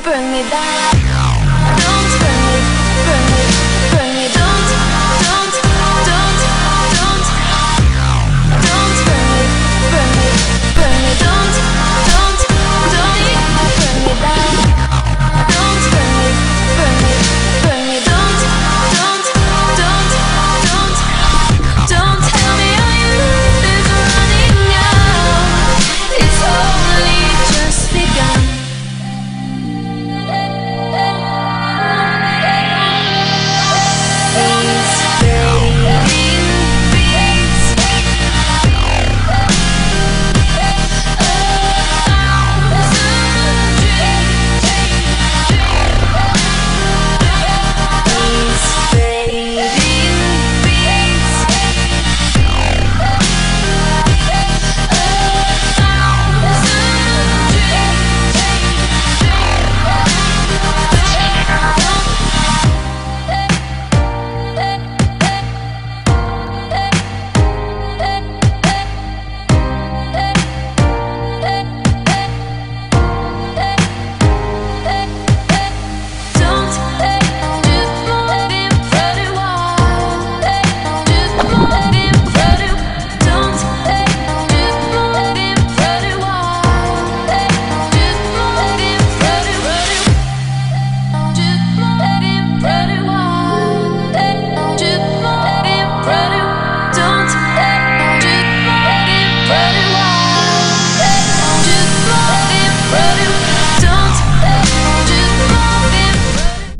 company that